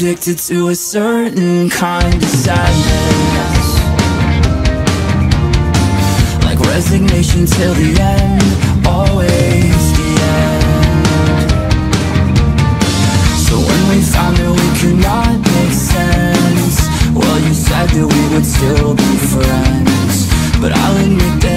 addicted to a certain kind of sadness. Like resignation till the end, always the end. So when we found that we could not make sense Well, you said that we would still be friends. But I'll admit that